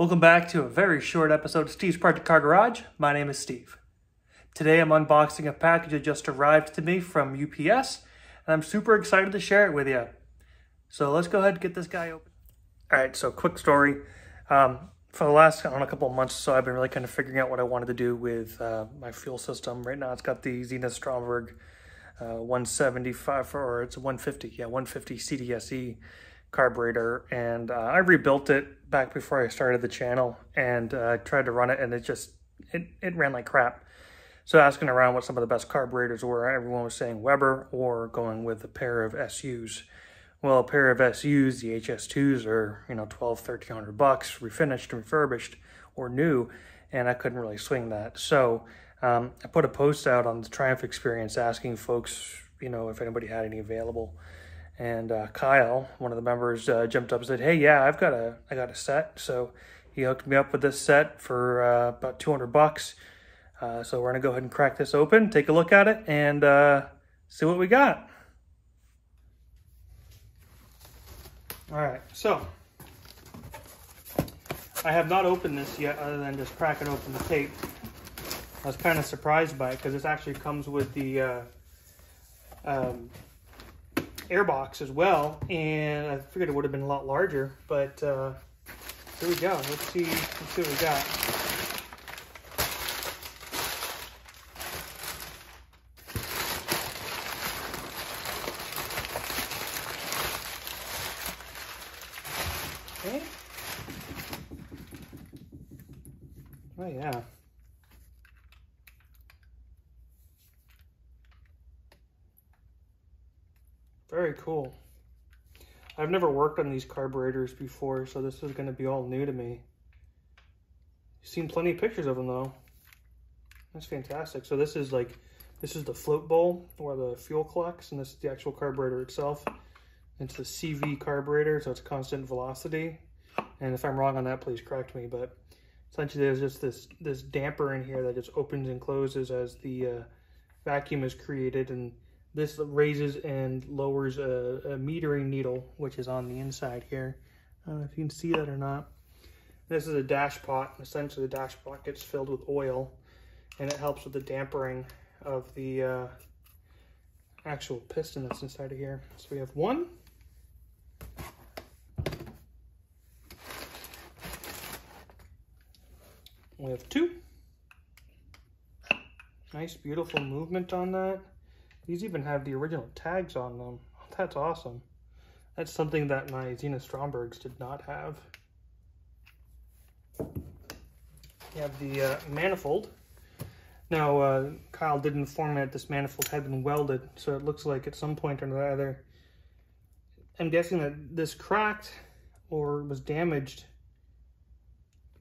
Welcome back to a very short episode of Steve's Project Car Garage. My name is Steve. Today I'm unboxing a package that just arrived to me from UPS, and I'm super excited to share it with you. So let's go ahead and get this guy open. All right, so quick story. Um, for the last, I don't know, a couple of months so, I've been really kind of figuring out what I wanted to do with uh, my fuel system. Right now it's got the Zenith Stromberg uh, 175, or it's a 150, yeah, 150 CDSE carburetor and uh, I rebuilt it back before I started the channel and uh, tried to run it and it just it, it ran like crap. So asking around what some of the best carburetors were, everyone was saying Weber or going with a pair of SUs. Well, a pair of SUs, the HS2s are, you know, 12, 1300 bucks, refinished, refurbished, or new, and I couldn't really swing that. So um, I put a post out on the Triumph Experience asking folks, you know, if anybody had any available. And uh, Kyle, one of the members, uh, jumped up and said, "Hey, yeah, I've got a, I got a set." So he hooked me up with this set for uh, about 200 bucks. Uh, so we're gonna go ahead and crack this open, take a look at it, and uh, see what we got. All right, so I have not opened this yet, other than just cracking open the tape. I was kind of surprised by it because this actually comes with the uh, um, airbox as well, and I figured it would have been a lot larger, but uh, here we go. Let's see, let's see what we got. Okay. Oh yeah. Very cool. I've never worked on these carburetors before, so this is going to be all new to me. Seen plenty of pictures of them, though. That's fantastic. So this is like, this is the float bowl where the fuel collects, and this is the actual carburetor itself. It's the CV carburetor, so it's constant velocity. And if I'm wrong on that, please correct me. But essentially, there's just this this damper in here that just opens and closes as the uh, vacuum is created, and this raises and lowers a, a, metering needle, which is on the inside here. I don't know if you can see that or not. This is a dash pot. Essentially, the dash pot gets filled with oil, and it helps with the dampering of the uh, actual piston that's inside of here. So we have one. We have two. Nice, beautiful movement on that. These even have the original tags on them. That's awesome. That's something that my Zenith Strombergs did not have. You have the uh, manifold. Now, uh, Kyle did inform me that this manifold had been welded, so it looks like at some point or another, I'm guessing that this cracked or was damaged,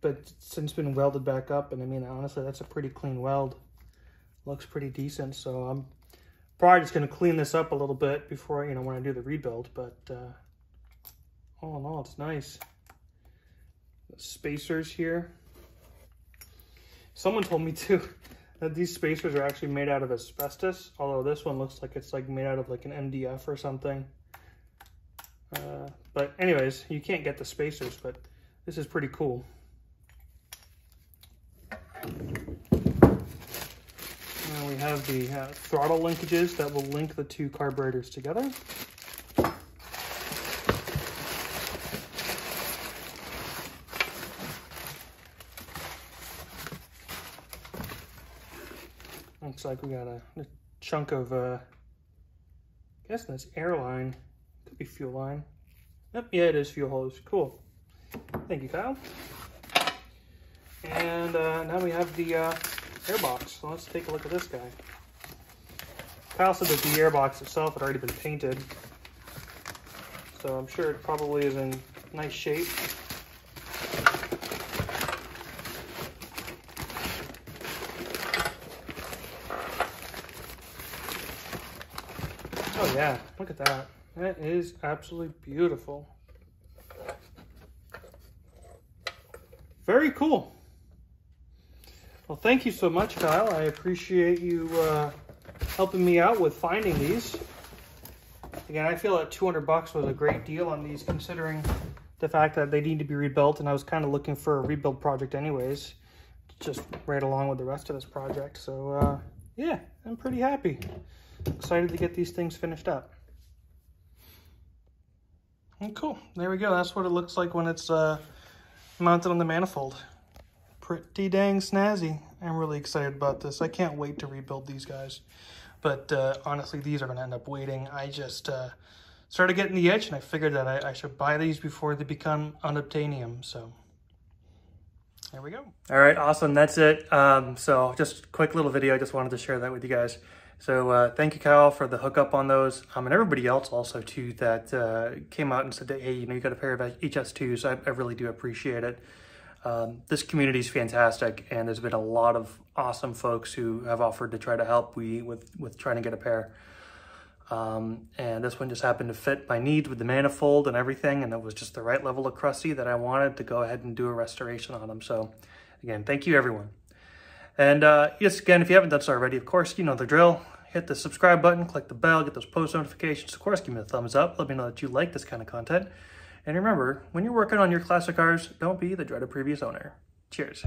but since been welded back up, and I mean, honestly, that's a pretty clean weld. Looks pretty decent, so I'm Probably just going to clean this up a little bit before, you know, when I do the rebuild, but uh, all in all, it's nice. The spacers here. Someone told me too that these spacers are actually made out of asbestos, although this one looks like it's like made out of like an MDF or something. Uh, but anyways, you can't get the spacers, but this is pretty cool. Have the uh, throttle linkages that will link the two carburetors together. Looks like we got a, a chunk of, uh, I guess that's airline. Could be fuel line. Yep, yeah, it is fuel hose. Cool. Thank you, Kyle. And uh, now we have the uh, airbox. So let's take a look at this guy. Kyle said that the airbox itself had already been painted. So I'm sure it probably is in nice shape. Oh yeah, look at that. That is absolutely beautiful. Very cool. Well, thank you so much, Kyle. I appreciate you uh, helping me out with finding these. Again, I feel that 200 bucks was a great deal on these, considering the fact that they need to be rebuilt, and I was kind of looking for a rebuild project anyways, just right along with the rest of this project. So uh, yeah, I'm pretty happy. Excited to get these things finished up. And cool, there we go. That's what it looks like when it's uh, mounted on the manifold. Pretty dang snazzy. I'm really excited about this. I can't wait to rebuild these guys. But uh, honestly, these are going to end up waiting. I just uh, started getting the itch, and I figured that I, I should buy these before they become unobtainium. So there we go. All right, awesome. That's it. Um, so just quick little video. I just wanted to share that with you guys. So uh, thank you, Kyle, for the hookup on those, um, and everybody else also too that uh, came out and said that hey, you know, you got a pair of HS2s. I, I really do appreciate it. Um, this community is fantastic, and there's been a lot of awesome folks who have offered to try to help we with with trying to get a pair. Um, and this one just happened to fit my needs with the manifold and everything, and it was just the right level of crusty that I wanted to go ahead and do a restoration on them. So, again, thank you everyone. And uh, yes, again, if you haven't done so already, of course, you know the drill. Hit the subscribe button, click the bell, get those post notifications. Of course, give me a thumbs up. Let me know that you like this kind of content. And remember, when you're working on your classic cars, don't be the dreaded previous owner. Cheers.